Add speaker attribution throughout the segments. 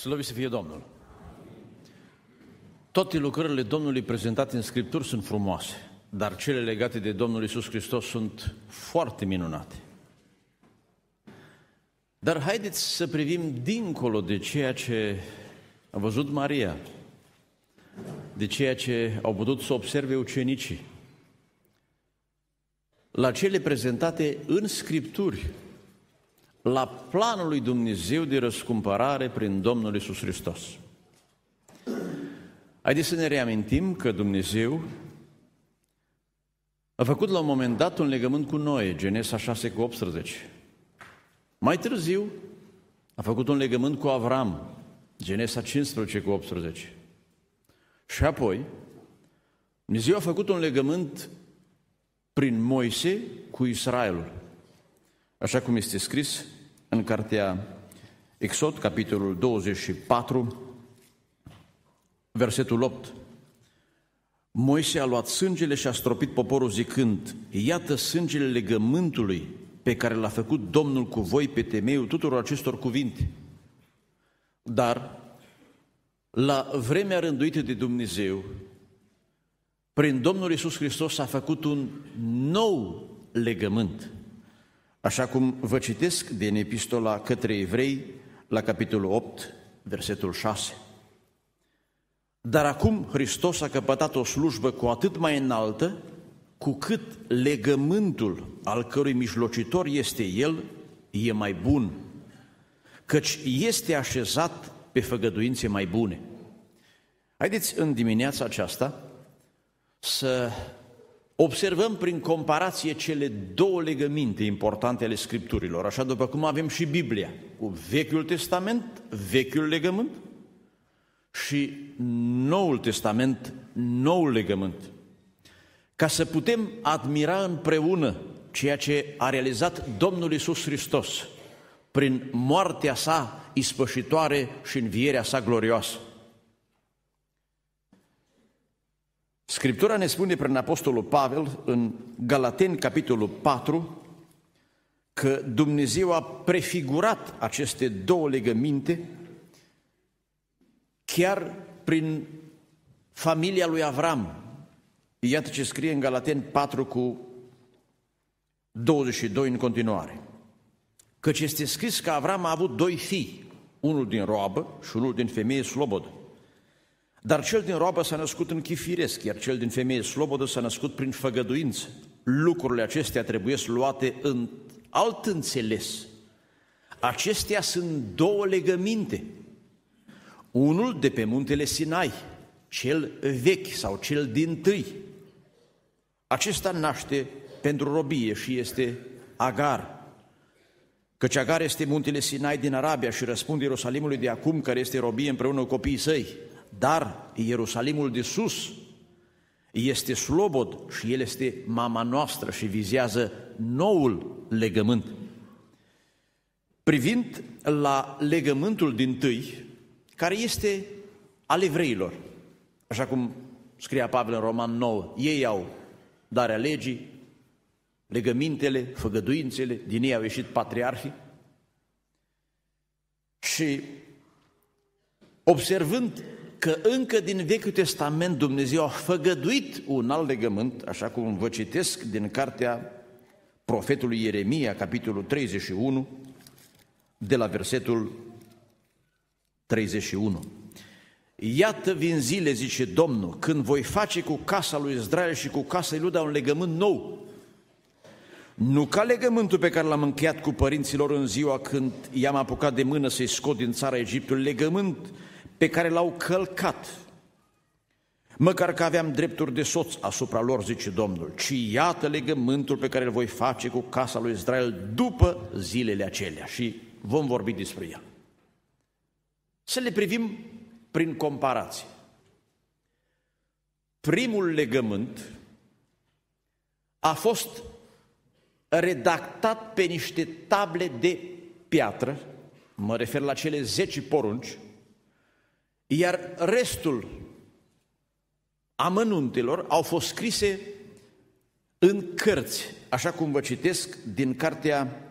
Speaker 1: Slăvit să fie Domnul! Toate lucrările Domnului prezentate în Scripturi sunt frumoase, dar cele legate de Domnul Isus Hristos sunt foarte minunate. Dar haideți să privim dincolo de ceea ce a văzut Maria, de ceea ce au putut să observe ucenicii, la cele prezentate în Scripturi, la planul lui Dumnezeu de răscumpărare prin Domnul Isus Hristos. Haideți să ne reamintim că Dumnezeu a făcut la un moment dat un legământ cu noi, Genesa 6 cu 18. Mai târziu a făcut un legământ cu Avram, Genesa 15 cu 18. Și apoi Dumnezeu a făcut un legământ prin Moise cu Israelul. Așa cum este scris în cartea Exod, capitolul 24, versetul 8. Moise a luat sângele și a stropit poporul zicând, iată sângele legământului pe care l-a făcut Domnul cu voi pe temeiul tuturor acestor cuvinte. Dar, la vremea rânduită de Dumnezeu, prin Domnul Isus Hristos a făcut un nou legământ. Așa cum vă citesc din epistola către evrei, la capitolul 8, versetul 6. Dar acum Hristos a căpătat o slujbă cu atât mai înaltă, cu cât legământul al cărui mijlocitor este El, e mai bun, căci este așezat pe făgăduințe mai bune. Haideți în dimineața aceasta să observăm prin comparație cele două legăminte importante ale Scripturilor, așa după cum avem și Biblia, cu Vechiul Testament, Vechiul Legământ, și Noul Testament, Noul Legământ, ca să putem admira împreună ceea ce a realizat Domnul Isus Hristos prin moartea sa ispășitoare și învierea sa glorioasă. Scriptura ne spune prin Apostolul Pavel în Galateni, capitolul 4, că Dumnezeu a prefigurat aceste două legăminte chiar prin familia lui Avram. Iată ce scrie în Galaten 4 cu 22 în continuare. Căci este scris că Avram a avut doi fii, unul din roabă și unul din femeie slobodă. Dar cel din roabă s-a născut în chifiresc, iar cel din femeie slobodă s-a născut prin făgăduință. Lucrurile acestea trebuie luate în alt înțeles. Acestea sunt două legăminte – unul de pe muntele Sinai, cel vechi sau cel din tâi. Acesta naște pentru robie și este Agar. Căci Agar este muntele Sinai din Arabia și răspunde Ierusalimului de acum, care este robie împreună cu copiii săi. Dar Ierusalimul de sus este slobod și el este mama noastră și vizează noul legământ. Privind la legământul din tâi, care este al evreilor. Așa cum scria Pavel în Roman 9, ei au darea legii, legămintele, făgăduințele, din ei au ieșit patriarhii. Și observând că încă din Vechiul Testament Dumnezeu a făgăduit un alt legământ, așa cum vă citesc din cartea profetului Ieremia, capitolul 31, de la versetul 31. Iată vin zile, zice Domnul, când voi face cu casa lui Israel și cu casa lui Luda un legământ nou. Nu ca legământul pe care l-am încheiat cu părinților în ziua când i-am apucat de mână să-i scot din țara Egiptului, legământ pe care l-au călcat, măcar că aveam drepturi de soț asupra lor, zice Domnul, ci iată legământul pe care îl voi face cu casa lui Israel după zilele acelea și vom vorbi despre el. Să le privim prin comparație. Primul legământ a fost redactat pe niște table de piatră, mă refer la cele zece porunci, iar restul amănuntelor au fost scrise în cărți, așa cum vă citesc din cartea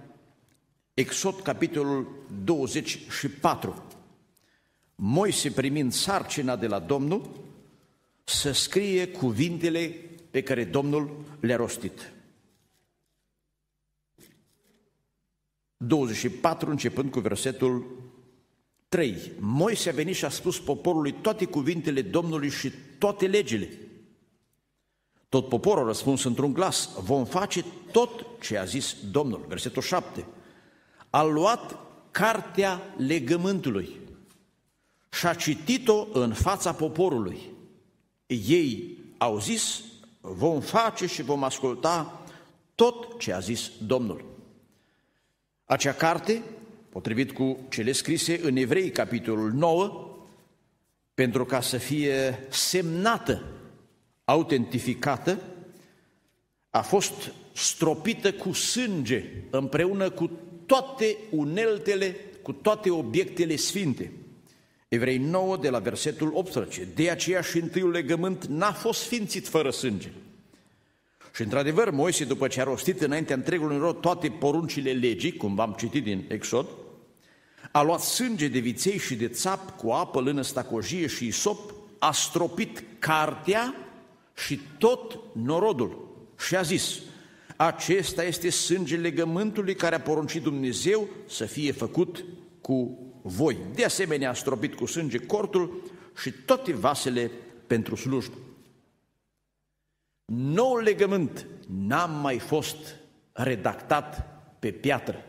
Speaker 1: Exod, capitolul 24. Moise primind sarcina de la Domnul să scrie cuvintele pe care Domnul le-a rostit. 24, începând cu versetul 3. Moise a venit și a spus poporului toate cuvintele Domnului și toate legile. Tot poporul a răspuns într-un glas, vom face tot ce a zis Domnul. Versetul 7. A luat cartea legământului și a citit-o în fața poporului. Ei au zis, vom face și vom asculta tot ce a zis Domnul. Acea carte, potrivit cu cele scrise în Evrei, capitolul 9, pentru ca să fie semnată, autentificată, a fost stropită cu sânge împreună cu toate uneltele, cu toate obiectele sfinte. Evrei 9, de la versetul 18. De aceea și întâiul legământ n-a fost sfințit fără sânge. Și într-adevăr, Moise, după ce a rostit înaintea întregului rod toate poruncile legii, cum v-am citit din Exod, a luat sânge de viței și de țap cu apă, lână, stacojie și isop, a stropit cartea și tot norodul și a zis, acesta este sângele legământului care a poruncit Dumnezeu să fie făcut cu voi. De asemenea, a stropit cu sânge cortul și toate vasele pentru slujbă. Noul legământ n-a mai fost redactat pe piatră,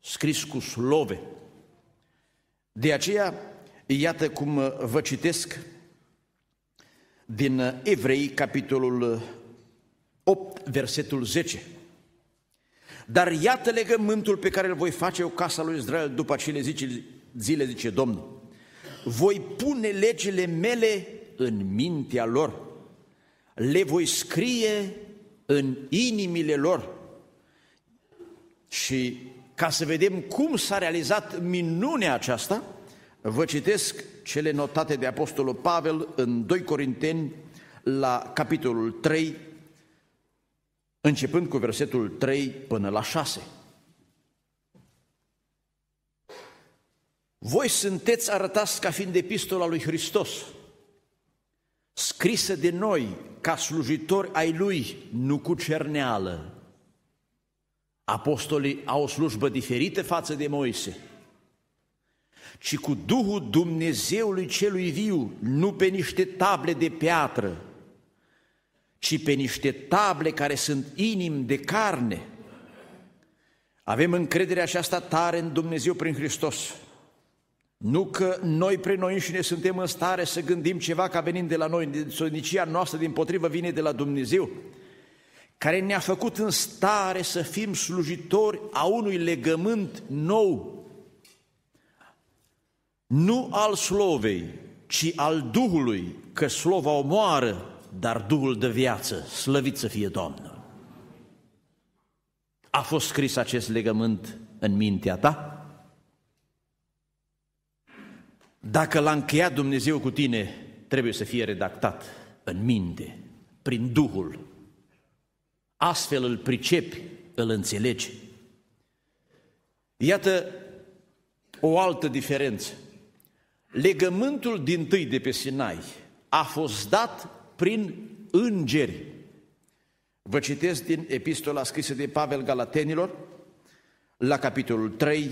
Speaker 1: scris cu slove. De aceea, iată cum vă citesc din Evrei, capitolul 8, versetul 10. Dar iată legământul pe care îl voi face o casa lui Israel după acele zice, zile, zice Domnul. Voi pune legile mele în mintea lor le voi scrie în inimile lor. Și ca să vedem cum s-a realizat minunea aceasta, vă citesc cele notate de Apostolul Pavel în 2 Corinteni la capitolul 3, începând cu versetul 3 până la 6. Voi sunteți arătați ca fiind epistola lui Hristos, scrisă de noi ca slujitori ai Lui, nu cu cerneală. Apostolii au o slujbă diferită față de Moise, ci cu Duhul Dumnezeului celui viu, nu pe niște table de piatră, ci pe niște table care sunt inim de carne. Avem încrederea aceasta tare în Dumnezeu prin Hristos. Nu că noi pre noi înșine suntem în stare să gândim ceva ca venind de la noi, sonicia noastră din potrivă vine de la Dumnezeu, care ne-a făcut în stare să fim slujitori a unui legământ nou, nu al slovei, ci al Duhului, că slova omoară, dar Duhul de viață, slăvit să fie Domnul. A fost scris acest legământ în mintea ta? Dacă l-a încheiat Dumnezeu cu tine, trebuie să fie redactat în minte, prin Duhul. Astfel îl pricepi, îl înțelegi. Iată o altă diferență. Legământul din tâi de pe Sinai a fost dat prin îngeri. Vă citesc din epistola scrisă de Pavel Galatenilor, la capitolul 3,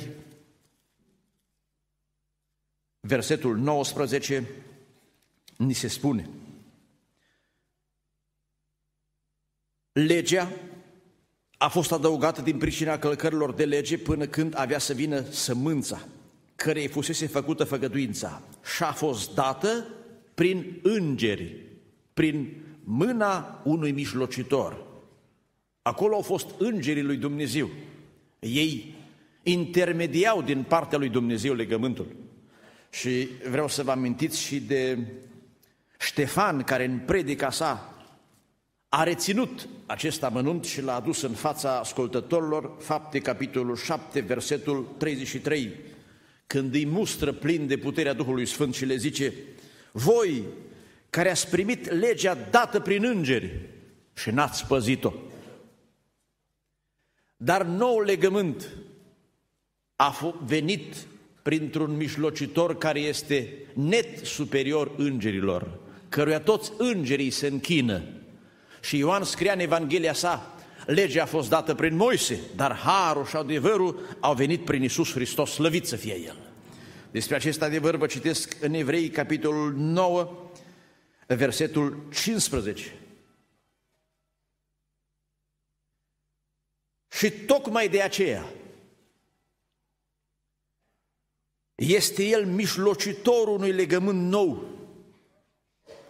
Speaker 1: versetul 19, ni se spune Legea a fost adăugată din pricina călcărilor de lege până când avea să vină sămânța, care îi fusese făcută făgăduința și a fost dată prin îngeri, prin mâna unui mijlocitor. Acolo au fost îngerii lui Dumnezeu. Ei intermediau din partea lui Dumnezeu legământul. Și vreau să vă amintiți și de Ștefan, care în predica sa a reținut acest amănunt și l-a adus în fața ascultătorilor, fapte capitolul 7, versetul 33, când îi mustră plin de puterea Duhului Sfânt și le zice, voi care ați primit legea dată prin îngeri și n-ați păzit-o. Dar nou legământ a venit printr-un mijlocitor care este net superior îngerilor, căruia toți îngerii se închină. Și Ioan scria în Evanghelia sa, legea a fost dată prin Moise, dar harul și adevărul au venit prin Isus Hristos, slăvit să fie El. Despre acest adevăr vă citesc în Evrei, capitolul 9, versetul 15. Și tocmai de aceea este El mișlocitorul unui legământ nou.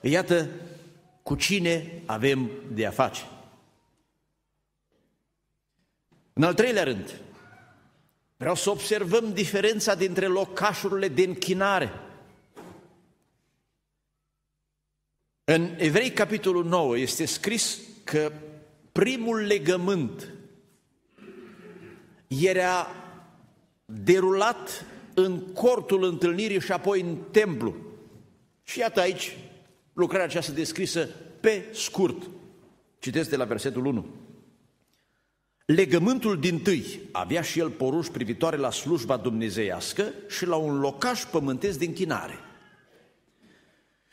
Speaker 1: Iată cu cine avem de a face. În al treilea rând, vreau să observăm diferența dintre locașurile de închinare. În Evrei, capitolul 9, este scris că primul legământ era derulat în cortul întâlnirii și apoi în templu. Și iată aici lucrarea aceasta descrisă pe scurt. Citesc de la versetul 1. Legământul din tâi avea și el porunci privitoare la slujba dumnezeiască și la un locaș pământesc de închinare.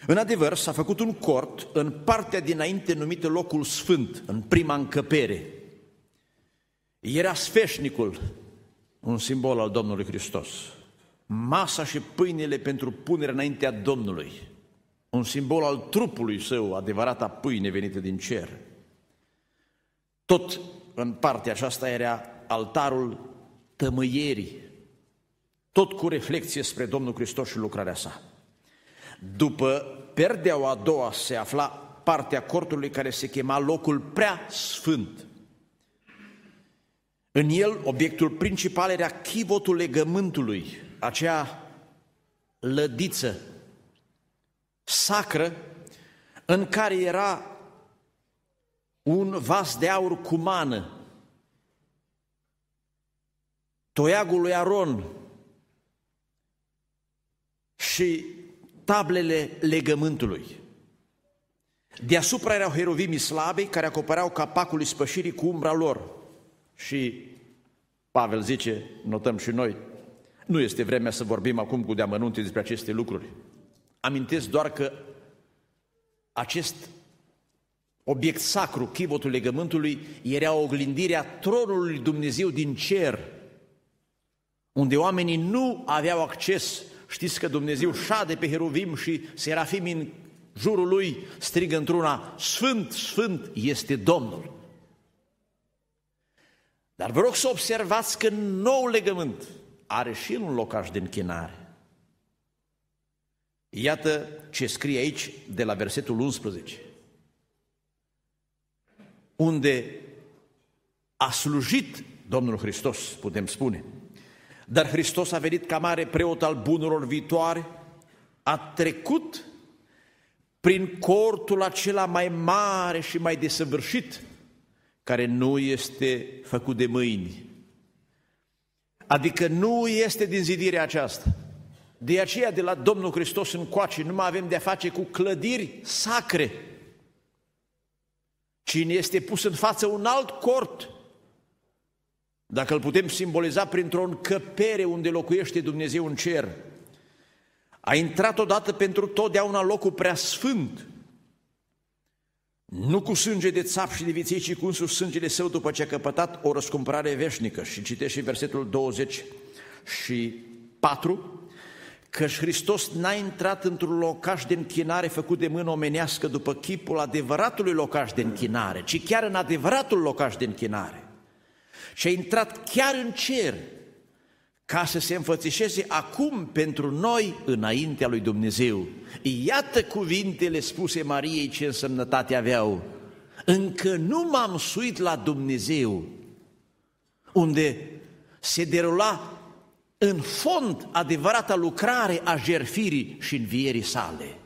Speaker 1: În adevăr, s-a făcut un cort în partea dinainte numită locul sfânt, în prima încăpere. Era sfeșnicul, un simbol al Domnului Hristos. Masa și pâinele pentru punerea înaintea Domnului, un simbol al trupului său, adevărata pâine venită din cer. Tot în partea aceasta era altarul tămâierii, tot cu reflexie spre Domnul Hristos și lucrarea sa. După perdeaua a doua se afla partea cortului care se chema locul prea sfânt. În el, obiectul principal era chivotul legământului, acea lădiță sacră în care era un vas de aur cu mană, toiagul lui Aron și tablele legământului. Deasupra erau herovimii slabe care acopereau capacul ispășirii cu umbra lor. Și Pavel zice, notăm și noi, nu este vremea să vorbim acum cu deamănunte despre aceste lucruri. Amintesc doar că acest obiect sacru, chivotul legământului, era oglindirea tronului Dumnezeu din cer, unde oamenii nu aveau acces. Știți că Dumnezeu șade pe heruvim și serafim în jurul lui strigă într-una, Sfânt, Sfânt este Domnul. Dar vă rog să observați că nou legământ are și un locaș de închinare. Iată ce scrie aici de la versetul 11 unde a slujit Domnul Hristos, putem spune. Dar Hristos a venit ca mare preot al bunurilor viitoare, a trecut prin cortul acela mai mare și mai desăvârșit, care nu este făcut de mâini. Adică nu este din zidirea aceasta. De aceea, de la Domnul Hristos încoace, nu mai avem de-a face cu clădiri sacre, Cine este pus în față un alt cort, dacă îl putem simboliza printr-o încăpere unde locuiește Dumnezeu în cer, a intrat odată pentru totdeauna locul prea sfânt, nu cu sânge de țap și de viței, ci cu însuși sângele său după ce a căpătat o răscumpărare veșnică. Și citește și versetul 20 și 4, căci Hristos n-a intrat într-un locaș de închinare făcut de mână omenească după chipul adevăratului locaș de închinare, ci chiar în adevăratul locaș de închinare. Și a intrat chiar în cer, ca să se înfățișeze acum pentru noi înaintea lui Dumnezeu. Iată cuvintele spuse Mariei ce însemnătate aveau. Încă nu m-am suit la Dumnezeu, unde se derula în fond adevărata lucrare a jerfirii și învierii sale.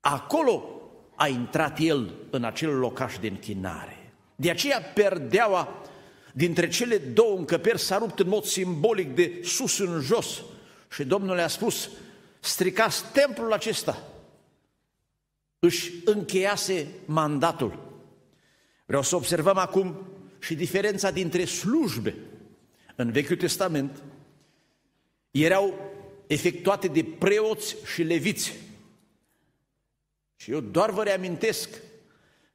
Speaker 1: Acolo a intrat el în acel locaș de închinare. De aceea perdeaua dintre cele două încăperi s-a rupt în mod simbolic de sus în jos și Domnul le-a spus, stricați templul acesta. Își încheiase mandatul. Vreau să observăm acum și diferența dintre slujbe. În Vechiul Testament erau efectuate de preoți și leviți. Și eu doar vă reamintesc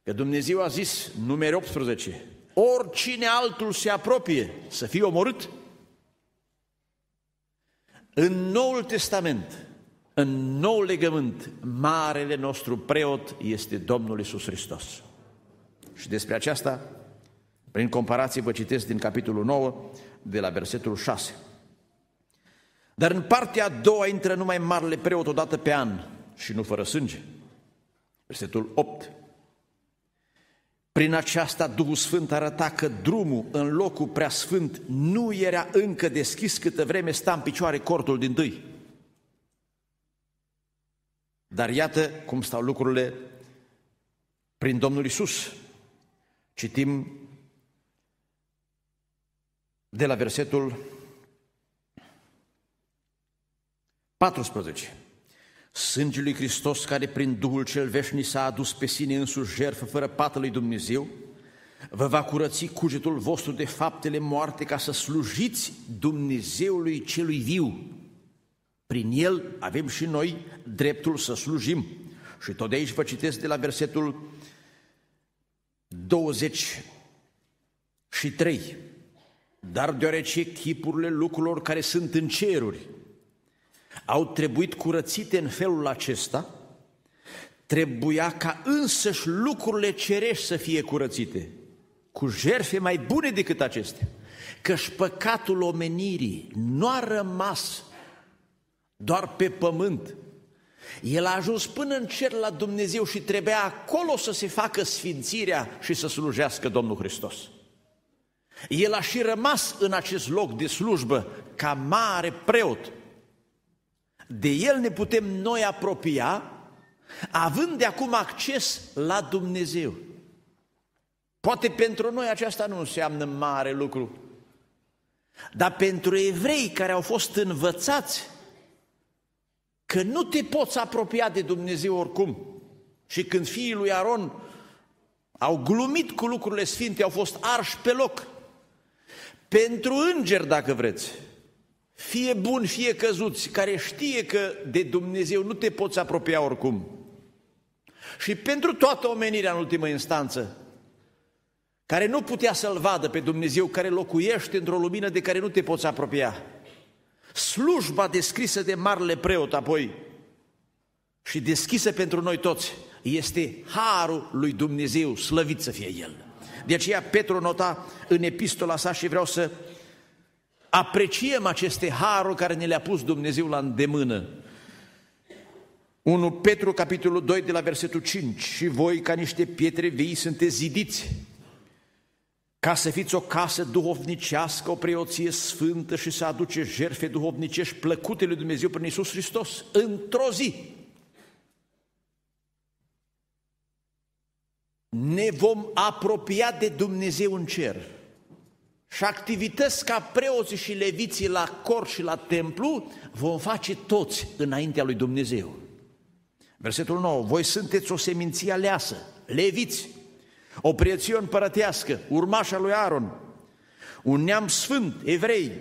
Speaker 1: că Dumnezeu a zis, numere 18, oricine altul se apropie să fie omorât. În Noul Testament, în nou legământ, marele nostru preot este Domnul Isus Hristos. Și despre aceasta, prin comparație, vă citesc din capitolul 9, de la versetul 6. Dar în partea a doua intră numai marele preot o dată pe an și nu fără sânge. Versetul 8. Prin aceasta Duhul Sfânt arăta că drumul în locul prea sfânt nu era încă deschis câtă vreme sta în picioare cortul din tâi. Dar iată cum stau lucrurile prin Domnul Isus. Citim de la versetul 14. Sângele lui Hristos care prin Duhul cel veșnic s-a adus pe sine însuși jertfă fără pată lui Dumnezeu, vă va curăți cugetul vostru de faptele moarte ca să slujiți Dumnezeului celui viu. Prin el avem și noi dreptul să slujim. Și tot de aici vă citesc de la versetul 23. Dar deoarece chipurile lucrurilor care sunt în ceruri au trebuit curățite în felul acesta, trebuia ca însăși lucrurile cerești să fie curățite, cu jerfe mai bune decât acestea. Căci păcatul omenirii nu a rămas doar pe pământ. El a ajuns până în cer la Dumnezeu și trebuia acolo să se facă sfințirea și să slujească Domnul Hristos. El a și rămas în acest loc de slujbă ca mare preot. De el ne putem noi apropia, având de acum acces la Dumnezeu. Poate pentru noi aceasta nu înseamnă mare lucru, dar pentru evrei care au fost învățați că nu te poți apropia de Dumnezeu oricum, și când fiii lui Aron au glumit cu lucrurile sfinte, au fost arși pe loc, pentru îngeri, dacă vreți, fie buni, fie căzuți, care știe că de Dumnezeu nu te poți apropia oricum. Și pentru toată omenirea în ultimă instanță, care nu putea să-L vadă pe Dumnezeu, care locuiește într-o lumină de care nu te poți apropia. Slujba descrisă de marele preot apoi și deschisă pentru noi toți este harul lui Dumnezeu, slăvit să fie El. De aceea Petru nota în epistola sa și vreau să apreciem aceste haruri care ne le-a pus Dumnezeu la îndemână. 1 Petru, capitolul 2, de la versetul 5. Și voi, ca niște pietre vii, sunteți zidiți, ca să fiți o casă duhovnicească, o preoție sfântă și să aduce jerfe duhovnicești plăcute lui Dumnezeu prin Iisus Hristos, într-o zi. Ne vom apropia de Dumnezeu în cer și activități ca preoții și leviții la cor și la templu vom face toți înaintea lui Dumnezeu. Versetul 9, voi sunteți o seminție aleasă, leviți, o preție împărătească, urmașa lui Aaron, un neam sfânt, evrei,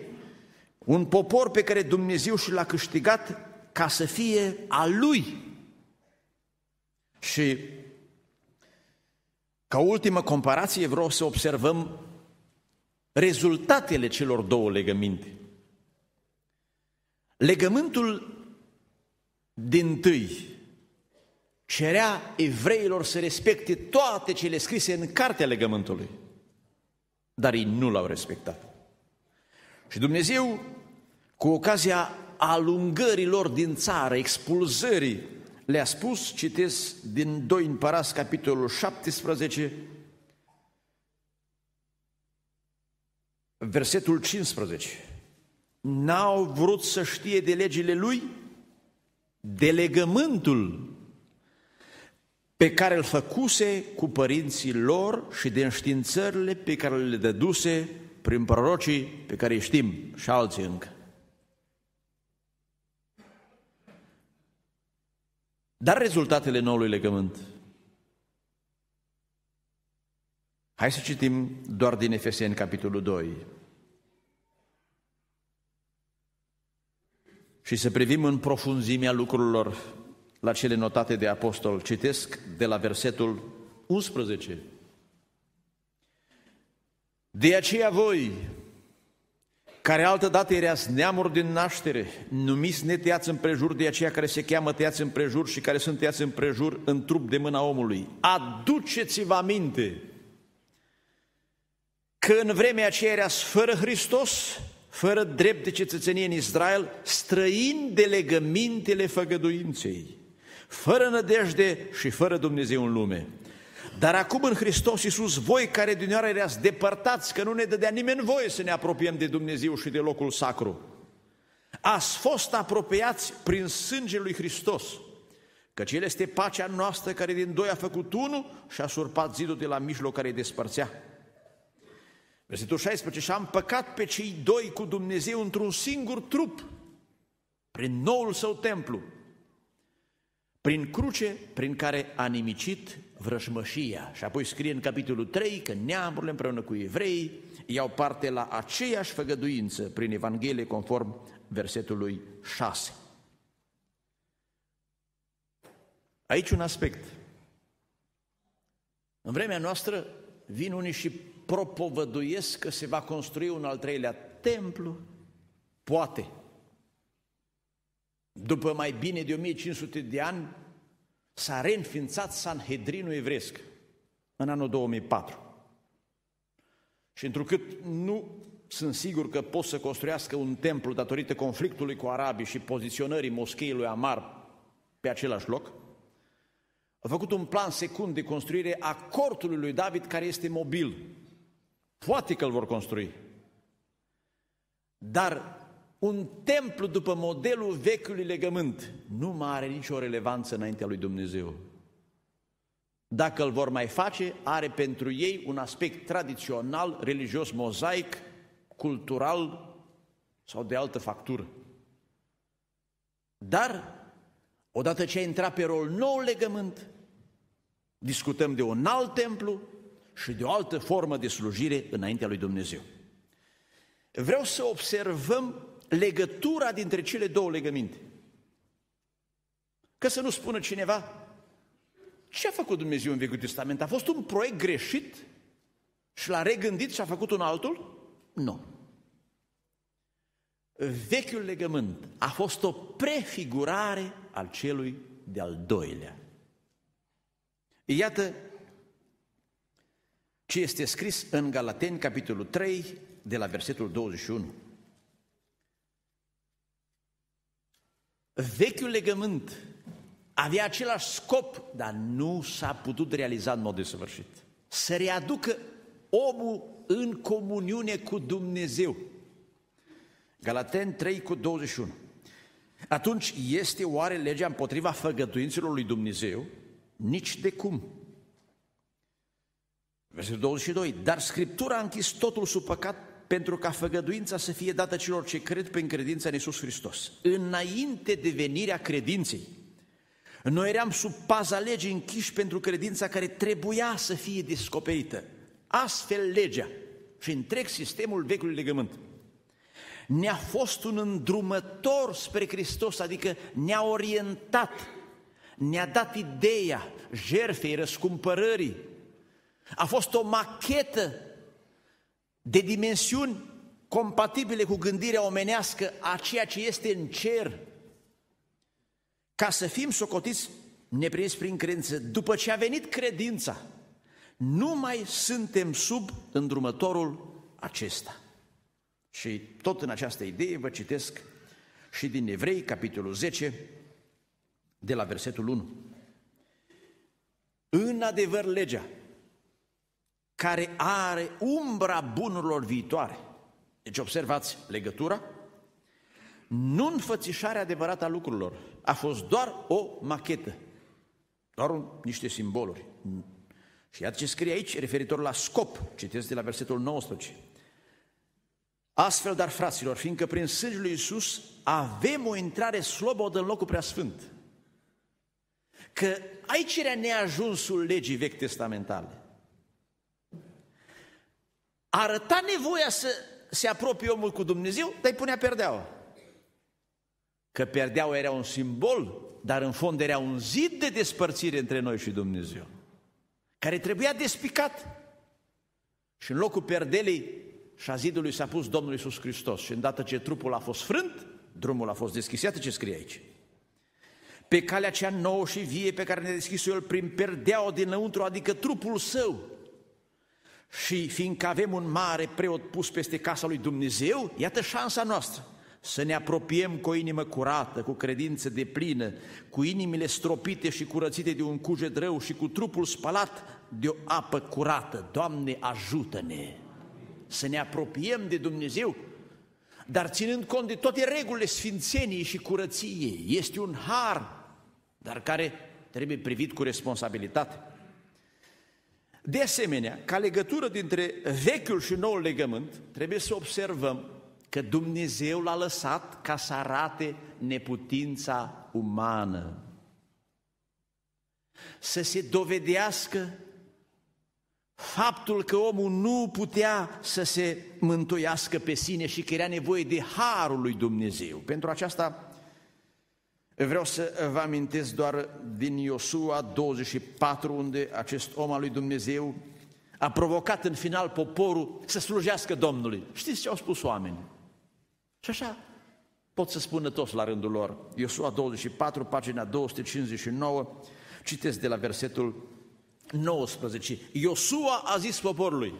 Speaker 1: un popor pe care Dumnezeu și l-a câștigat ca să fie al lui. Și ca ultimă comparație vreau să observăm rezultatele celor două legăminte. Legământul din tâi cerea evreilor să respecte toate cele scrise în cartea legământului, dar ei nu l-au respectat. Și Dumnezeu, cu ocazia alungărilor din țară, expulzării, le-a spus, citesc din 2 Împărați, capitolul 17, versetul 15. N-au vrut să știe de legile lui, de legământul pe care îl făcuse cu părinții lor și de înștiințările pe care le dăduse prin prorocii pe care îi știm și alții încă. Dar rezultatele noului legământ. Hai să citim doar din Efeseni, capitolul 2. și să privim în profunzimea lucrurilor la cele notate de apostol. Citesc de la versetul 11. De aceea voi, care altădată erați neamuri din naștere, numiți neteați împrejur de aceea care se cheamă tăiați împrejur și care sunt tăiați împrejur în trup de mâna omului. Aduceți-vă aminte că în vremea aceea erați fără Hristos, fără drept de cetățenie în Israel, străini de legămintele făgăduinței, fără nădejde și fără Dumnezeu în lume. Dar acum în Hristos Iisus, voi care din oară erați depărtați, că nu ne dădea nimeni voie să ne apropiem de Dumnezeu și de locul sacru, ați fost apropiați prin sângele lui Hristos, căci El este pacea noastră care din doi a făcut unul și a surpat zidul de la mijloc care îi despărțea. Versetul 16, și am păcat pe cei doi cu Dumnezeu într-un singur trup, prin noul său templu, prin cruce prin care a nimicit vrășmășia. Și apoi scrie în capitolul 3 că neamurile împreună cu evrei iau parte la aceeași făgăduință prin Evanghelie conform versetului 6. Aici un aspect. În vremea noastră vin unii și propovăduiesc că se va construi un al treilea templu, poate. După mai bine de 1500 de ani, s-a reînființat Sanhedrinul evresc în anul 2004. Și întrucât nu sunt sigur că pot să construiască un templu datorită conflictului cu arabii și poziționării moscheii lui Amar pe același loc, a făcut un plan secund de construire a cortului lui David care este mobil. Poate că îl vor construi. Dar un templu după modelul vechiului legământ nu mai are nicio relevanță înaintea lui Dumnezeu. Dacă îl vor mai face, are pentru ei un aspect tradițional, religios, mozaic, cultural sau de altă factură. Dar, odată ce a intrat pe rol nou legământ, discutăm de un alt templu și de o altă formă de slujire înaintea lui Dumnezeu. Vreau să observăm legătura dintre cele două legăminte. Că să nu spună cineva, ce a făcut Dumnezeu în Vechiul Testament? A fost un proiect greșit și l-a regândit și a făcut un altul? Nu. Vechiul legământ a fost o prefigurare al celui de-al doilea. Iată ce este scris în Galateni, capitolul 3, de la versetul 21. Vechiul legământ avea același scop, dar nu s-a putut realiza în mod desăvârșit. Să readucă omul în comuniune cu Dumnezeu. Galaten 3 cu 21. Atunci este oare legea împotriva făgăduințelor lui Dumnezeu? Nici de cum. Versetul 22. Dar Scriptura a închis totul sub păcat pentru ca făgăduința să fie dată celor ce cred prin credința în Iisus Hristos. Înainte de venirea credinței, noi eram sub paza legii închiși pentru credința care trebuia să fie descoperită. Astfel legea și întreg sistemul vechiului legământ ne-a fost un îndrumător spre Hristos, adică ne-a orientat, ne-a dat ideea jerfei, răscumpărării. A fost o machetă de dimensiuni compatibile cu gândirea omenească a ceea ce este în cer, ca să fim socotiți neprins prin credință. După ce a venit credința, nu mai suntem sub îndrumătorul acesta. Și tot în această idee vă citesc și din Evrei, capitolul 10, de la versetul 1. În adevăr, legea care are umbra bunurilor viitoare. Deci observați legătura, nu înfățișarea adevărată a lucrurilor, a fost doar o machetă, doar un, niște simboluri. Și iată ce scrie aici, referitor la scop, citesc de la versetul 19. Astfel, dar fraților, fiindcă prin sângele lui Iisus avem o intrare slobodă în locul preasfânt, că aici era neajunsul legii vechi testamentale arăta nevoia să se apropie omul cu Dumnezeu, dar îi punea perdeaua. că perdeaua era un simbol, dar în fond era un zid de despărțire între noi și Dumnezeu, care trebuia despicat. Și în locul perdelei și a zidului s-a pus Domnul Iisus Hristos. Și îndată ce trupul a fost frânt, drumul a fost deschis. Iată ce scrie aici. Pe calea cea nouă și vie pe care ne-a deschis-o El prin perdeaua dinăuntru, adică trupul Său. Și fiindcă avem un mare preot pus peste casa lui Dumnezeu, iată șansa noastră să ne apropiem cu o inimă curată, cu credință de plină, cu inimile stropite și curățite de un cuget rău și cu trupul spălat de o apă curată. Doamne, ajută-ne să ne apropiem de Dumnezeu, dar ținând cont de toate regulile sfințeniei și curăției. Este un har, dar care trebuie privit cu responsabilitate. De asemenea, ca legătură dintre vechiul și noul legământ, trebuie să observăm că Dumnezeu l-a lăsat ca să arate neputința umană. Să se dovedească faptul că omul nu putea să se mântuiască pe sine și că era nevoie de harul lui Dumnezeu. Pentru aceasta vreau să vă amintesc doar din Iosua 24, unde acest om al lui Dumnezeu a provocat în final poporul să slujească Domnului. Știți ce au spus oamenii? Și așa pot să spună toți la rândul lor. Iosua 24, pagina 259, citesc de la versetul 19. Iosua a zis poporului,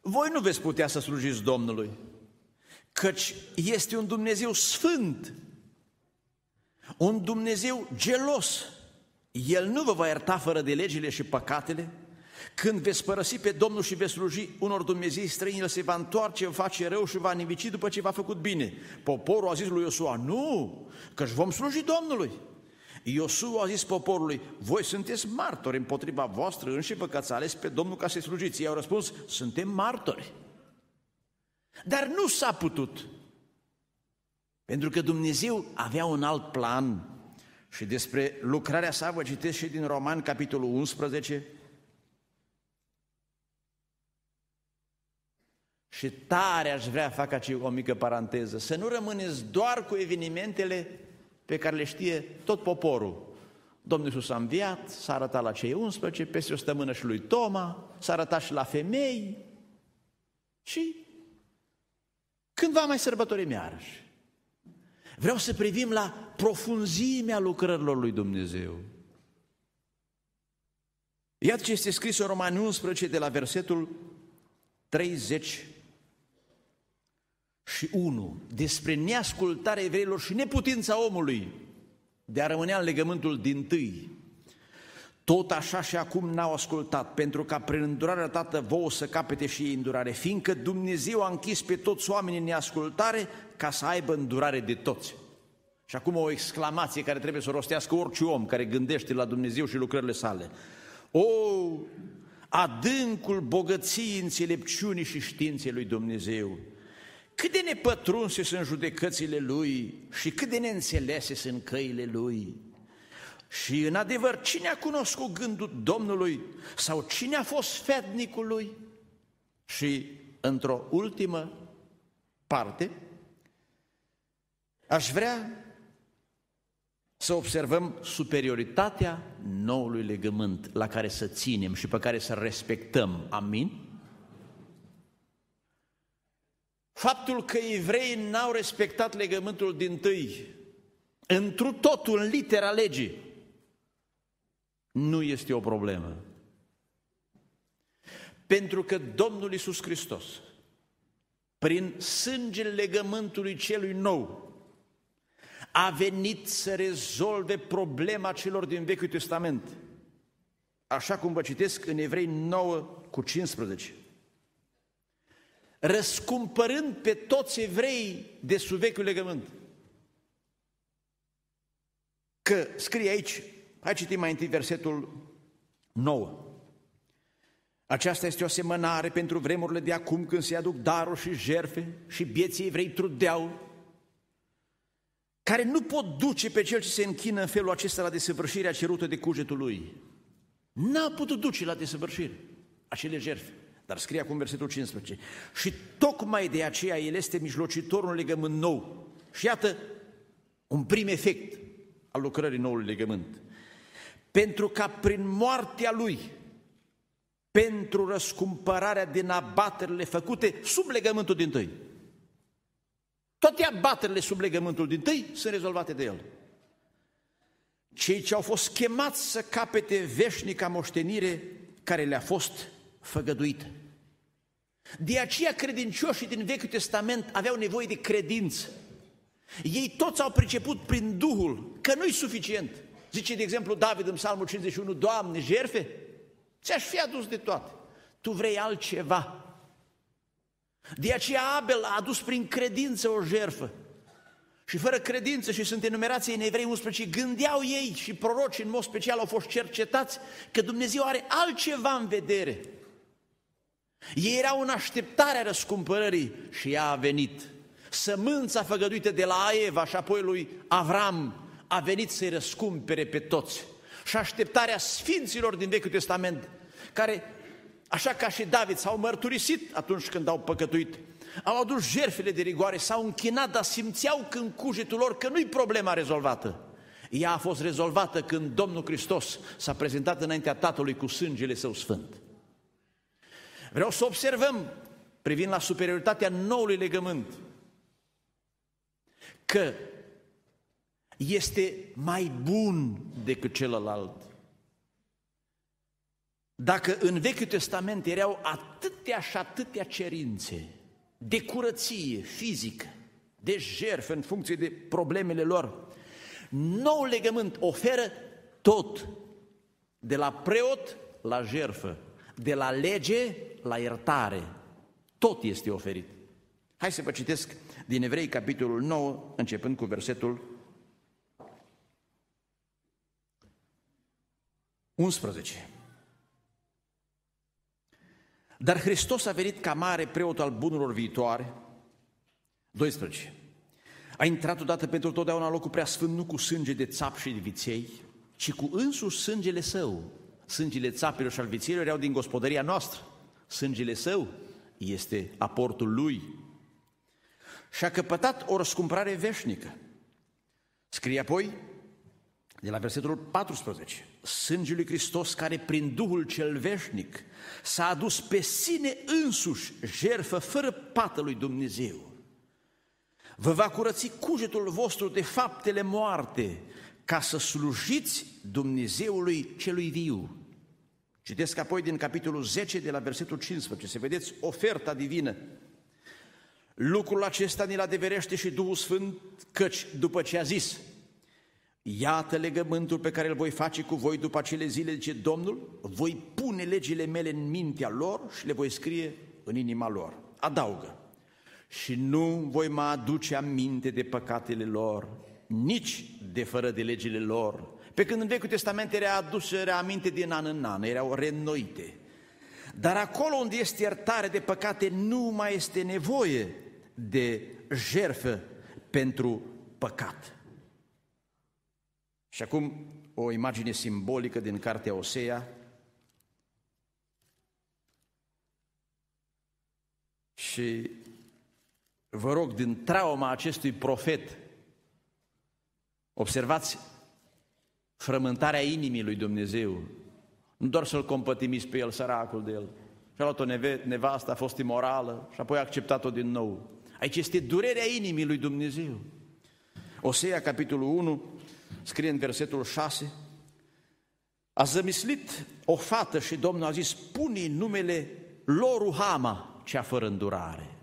Speaker 1: voi nu veți putea să slujiți Domnului, căci este un Dumnezeu sfânt, un Dumnezeu gelos. El nu vă va ierta fără de legile și păcatele, când veți părăsi pe Domnul și veți sluji unor Dumnezei străini, El se va întoarce, va face rău și va nimici după ce v-a făcut bine. Poporul a zis lui Iosua, nu, că vom sluji Domnului. Iosua a zis poporului, voi sunteți martori împotriva voastră înși vă că ați ales pe Domnul ca să-i slujiți. Ei au răspuns, suntem martori. Dar nu s-a putut. Pentru că Dumnezeu avea un alt plan și despre lucrarea sa vă citesc și din Roman, capitolul 11, Și tare aș vrea, fac aici o mică paranteză, să nu rămâneți doar cu evenimentele pe care le știe tot poporul. Domnul Iisus a înviat, s-a arătat la cei 11, peste o stămână și lui Toma, s-a arătat și la femei și când va mai sărbătorim iarăși? Vreau să privim la profunzimea lucrărilor lui Dumnezeu. Iată ce este scris în Romani 11 de la versetul 30 și 1 despre neascultarea evreilor și neputința omului de a rămâne în legământul din tâi. Tot așa și acum n-au ascultat, pentru ca prin îndurarea tată vouă să capete și ei îndurare, fiindcă Dumnezeu a închis pe toți oamenii în neascultare ca să aibă îndurare de toți. Și acum o exclamație care trebuie să o rostească orice om care gândește la Dumnezeu și lucrările sale. O, adâncul bogăției înțelepciunii și științei lui Dumnezeu! cât de nepătrunse sunt judecățile Lui și cât de neînțelese sunt căile Lui. Și în adevăr, cine a cunoscut gândul Domnului sau cine a fost fetnicul Lui? Și într-o ultimă parte, aș vrea să observăm superioritatea noului legământ la care să ținem și pe care să respectăm. Amin? Faptul că evreii n-au respectat legământul din tâi, întru totul, în litera legii, nu este o problemă. Pentru că Domnul Iisus Hristos, prin sângele legământului celui nou, a venit să rezolve problema celor din Vechiul Testament. Așa cum vă citesc în Evrei 9 cu 15 răscumpărând pe toți evrei de sub vechiul legământ. Că scrie aici, hai citim mai întâi versetul 9. Aceasta este o asemănare pentru vremurile de acum când se aduc daruri și jerfe și bieții evrei trudeau, care nu pot duce pe cel ce se închină în felul acesta la desăvârșirea cerută de cugetul lui. N-a putut duce la desăvârșire acele jerfe. Dar scrie acum versetul 15. Și tocmai de aceea El este mijlocitorul legământ nou. Și iată, un prim efect al lucrării noului legământ. Pentru ca prin moartea lui, pentru răscumpărarea din abaterile făcute sub legământul din tâi. Toate abaterile sub legământul din tâi sunt rezolvate de el. Cei ce au fost chemați să capete veșnica moștenire care le-a fost făgăduită. De aceea credincioșii din Vechiul Testament aveau nevoie de credință. Ei toți au priceput prin Duhul că nu-i suficient. Zice, de exemplu, David în Psalmul 51, Doamne, jerfe, ți-aș fi adus de toate. Tu vrei altceva. De aceea Abel a adus prin credință o jerfă. Și fără credință, și sunt enumerații în Evrei 11, gândeau ei și proroci în mod special au fost cercetați că Dumnezeu are altceva în vedere. Ei erau în așteptarea răscumpărării și ea a venit. Sămânța făgăduită de la Eva și apoi lui Avram a venit să-i răscumpere pe toți. Și așteptarea sfinților din Vechiul Testament, care, așa ca și David, s-au mărturisit atunci când au păcătuit, au adus jertfele de rigoare, s-au închinat, dar simțeau când cugetul lor că nu-i problema rezolvată. Ea a fost rezolvată când Domnul Hristos s-a prezentat înaintea Tatălui cu sângele său sfânt. Vreau să observăm, privind la superioritatea noului legământ, că este mai bun decât celălalt. Dacă în Vechiul Testament erau atâtea și atâtea cerințe de curăție fizică, de jertfă în funcție de problemele lor, nou legământ oferă tot, de la preot la jertfă, de la lege la iertare. Tot este oferit. Hai să vă citesc din Evrei, capitolul 9, începând cu versetul 11. Dar Hristos a venit ca mare preot al bunurilor viitoare. 12. A intrat odată pentru totdeauna în locul preasfânt, nu cu sânge de țap și de viței, ci cu însuși sângele său. Sângele țapilor și al vițeilor erau din gospodăria noastră. Sângele său este aportul lui. Și a căpătat o răscumpărare veșnică. Scrie apoi, de la versetul 14, sângele lui Hristos care prin Duhul cel veșnic s-a adus pe sine însuși jerfă fără pată lui Dumnezeu. Vă va curăți cugetul vostru de faptele moarte ca să slujiți Dumnezeului celui viu. Citesc apoi din capitolul 10 de la versetul 15, să vedeți oferta divină. Lucrul acesta ni-l adeverește și Duhul Sfânt, căci după ce a zis, Iată legământul pe care îl voi face cu voi după acele zile, zice Domnul, voi pune legile mele în mintea lor și le voi scrie în inima lor. Adaugă, și nu voi mai aduce aminte de păcatele lor, nici de fără de legile lor, pe când în Vechiul Testament era adusă aminte din an în an, erau reînnoite. Dar acolo unde este iertare de păcate, nu mai este nevoie de jerfă pentru păcat. Și acum o imagine simbolică din cartea Osea. Și vă rog, din trauma acestui profet, observați frământarea inimii lui Dumnezeu. Nu doar să-l compătimiți pe el, săracul de el. Și-a luat o nevastă, a fost imorală și apoi a acceptat-o din nou. Aici este durerea inimii lui Dumnezeu. Osea, capitolul 1, scrie în versetul 6, a zămislit o fată și Domnul a zis, pune numele Loruhama, cea fără îndurare.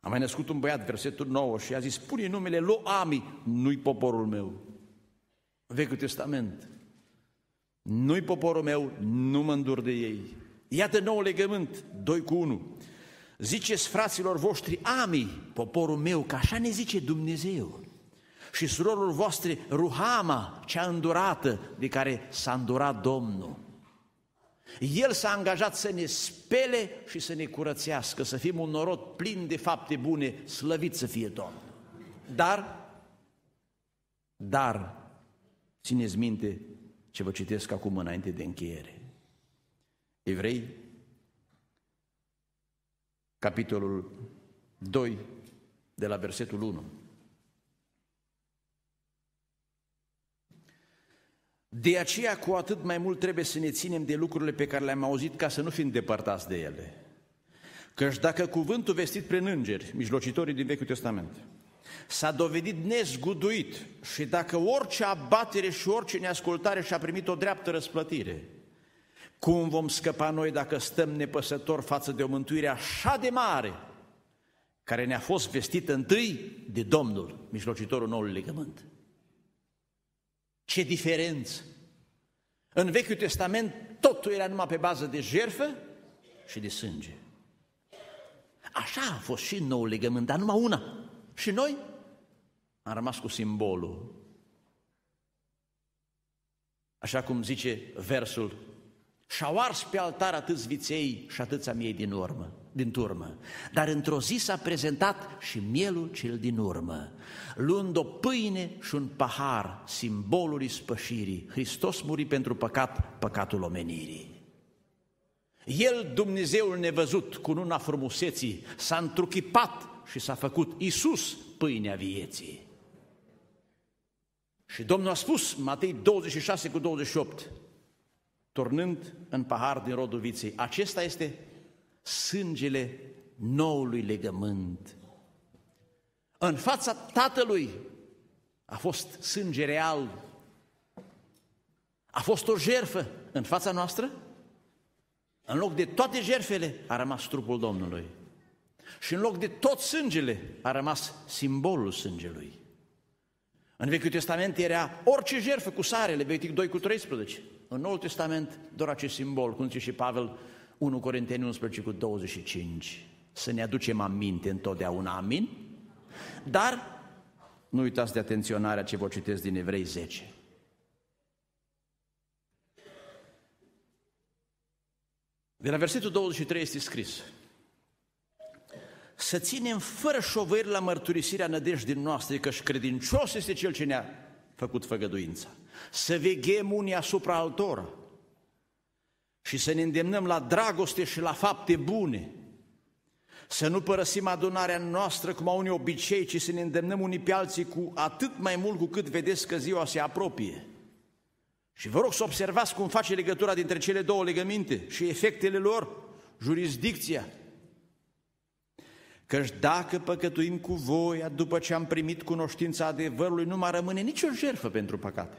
Speaker 1: A mai născut un băiat, versetul 9, și a zis, pune numele Loami, nu-i poporul meu. Vechiul Testament. Nu-i poporul meu, nu mă îndur de ei. Iată nou legământ, 2 cu 1. Ziceți fraților voștri, ami, poporul meu, că așa ne zice Dumnezeu. Și surorilor voastre, Ruhama, cea îndurată, de care s-a îndurat Domnul. El s-a angajat să ne spele și să ne curățească, să fim un norod plin de fapte bune, slăvit să fie Domnul. Dar, dar, Țineți minte ce vă citesc acum înainte de încheiere. Evrei, capitolul 2, de la versetul 1. De aceea, cu atât mai mult trebuie să ne ținem de lucrurile pe care le-am auzit ca să nu fim depărtați de ele. Căci dacă cuvântul vestit prin îngeri, mijlocitorii din Vechiul Testament, s-a dovedit nezguduit și dacă orice abatere și orice neascultare și-a primit o dreaptă răsplătire, cum vom scăpa noi dacă stăm nepăsători față de o mântuire așa de mare, care ne-a fost vestită întâi de Domnul, mijlocitorul noului legământ? Ce diferență! În Vechiul Testament totul era numai pe bază de jerfă și de sânge. Așa a fost și în nou legământ, dar numai una. Și noi am rămas cu simbolul. Așa cum zice versul, și-au ars pe altar atâți viței și atâția miei din urmă, din turmă. Dar într-o zi s-a prezentat și mielul cel din urmă, luând o pâine și un pahar, simbolul ispășirii. Hristos muri pentru păcat, păcatul omenirii. El, Dumnezeul nevăzut, cu luna frumuseții, s-a întruchipat și s-a făcut Isus pâinea vieții. Și Domnul a spus, Matei 26 cu 28, turnând în pahar din rodul viței, acesta este sângele noului legământ. În fața Tatălui a fost sânge real, a fost o jerfă în fața noastră, în loc de toate jerfele a rămas trupul Domnului. Și în loc de tot sângele a rămas simbolul sângelui. În Vechiul Testament era orice jertfă cu sare, Levitic 2 cu 13. În Noul Testament doar acest simbol, cum zice și Pavel 1 Corinteni 11 cu 25. Să ne aducem aminte întotdeauna, amin? Dar nu uitați de atenționarea ce vă citesc din Evrei 10. De la versetul 23 este scris Să ținem fără șovăiri la mărturisirea nădejdii noastre, că și credincios este Cel ce ne-a făcut făgăduința. Să veghem unii asupra altora și să ne îndemnăm la dragoste și la fapte bune, să nu părăsim adunarea noastră cum au unii obicei, ci să ne îndemnăm unii pe alții cu atât mai mult cu cât vedeți că ziua se apropie. Și vă rog să observați cum face legătura dintre cele două legăminte și efectele lor, jurisdicția. Căci dacă păcătuim cu voia după ce am primit cunoștința adevărului, nu mai rămâne nicio jertfă pentru păcate,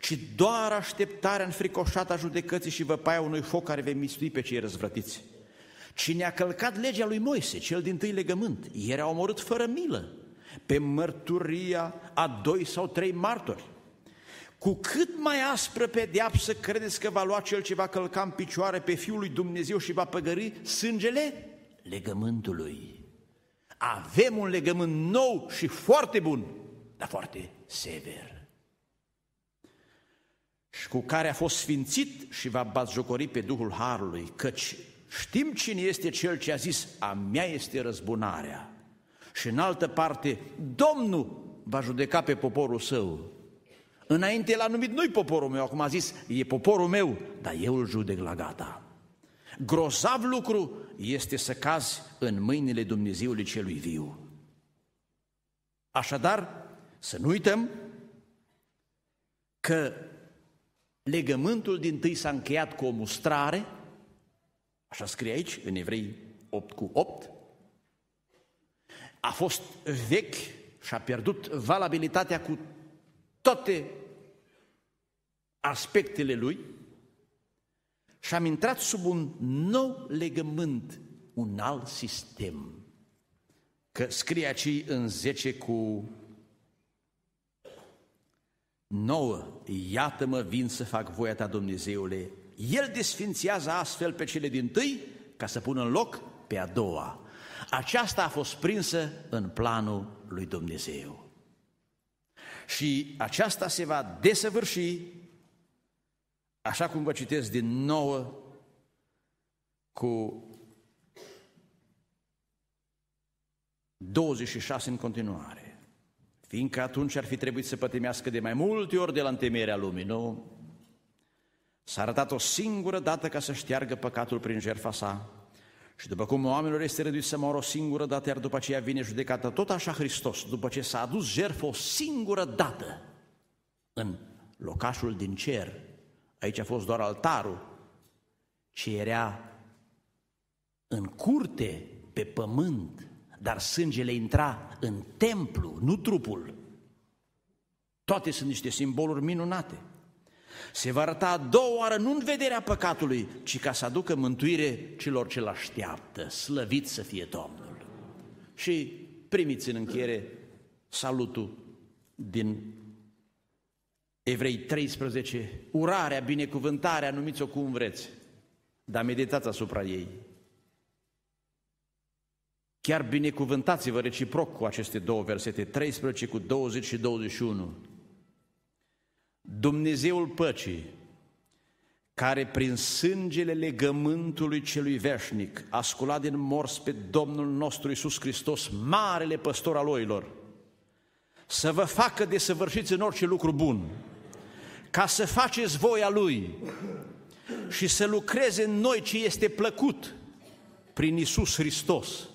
Speaker 1: ci doar așteptarea înfricoșată a judecății și văpaia unui foc care vei mistui pe cei răzvrătiți. Cine a călcat legea lui Moise, cel din tâi legământ, era omorât fără milă, pe mărturia a doi sau trei martori. Cu cât mai aspră pedeapsă credeți că va lua cel ce va călca în picioare pe Fiul lui Dumnezeu și va păgări sângele legământului. Avem un legământ nou și foarte bun, dar foarte sever. Și cu care a fost sfințit și va batjocori pe Duhul Harului, căci știm cine este cel ce a zis, a mea este răzbunarea. Și în altă parte, Domnul va judeca pe poporul său. Înainte l-a numit nu poporul meu, acum a zis, e poporul meu, dar eu îl judec la gata. Grozav lucru este să cazi în mâinile Dumnezeului celui viu. Așadar, să nu uităm că legământul din tâi s-a încheiat cu o mustrare, așa scrie aici, în Evrei 8 cu 8, a fost vechi și a pierdut valabilitatea cu toate aspectele lui și am intrat sub un nou legământ, un alt sistem. Că scrie aici în 10 cu 9, iată-mă vin să fac voia ta, Dumnezeule. El desfințează astfel pe cele din tâi ca să pună în loc pe a doua. Aceasta a fost prinsă în planul lui Dumnezeu. Și aceasta se va desăvârși, așa cum vă citesc din nou cu 26 în continuare. Fiindcă atunci ar fi trebuit să pătimească de mai multe ori de la întemeierea lumii, nu? S-a arătat o singură dată ca să șteargă păcatul prin jertfa sa. Și după cum oamenilor este răduit să moară o singură dată, iar după aceea vine judecată, tot așa Hristos, după ce s-a adus jertfă o singură dată în locașul din cer, aici a fost doar altarul, ci era în curte, pe pământ, dar sângele intra în templu, nu trupul. Toate sunt niște simboluri minunate. Se va arăta a doua oară nu în vederea păcatului, ci ca să aducă mântuire celor ce-L așteaptă. Slăvit să fie Domnul! Și primiți în încheiere salutul din Evrei 13, urarea, binecuvântarea, numiți-o cum vreți, dar meditați asupra ei. Chiar binecuvântați-vă reciproc cu aceste două versete, 13 cu 20 și 21. Dumnezeul păcii, care prin sângele legământului celui veșnic a sculat din morți pe Domnul nostru Isus Hristos, marele păstor al oilor, să vă facă de săvârșiți în orice lucru bun, ca să faceți voia Lui și să lucreze în noi ce este plăcut prin Isus Hristos.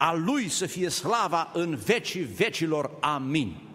Speaker 1: A Lui să fie slava în vecii vecilor. Amin.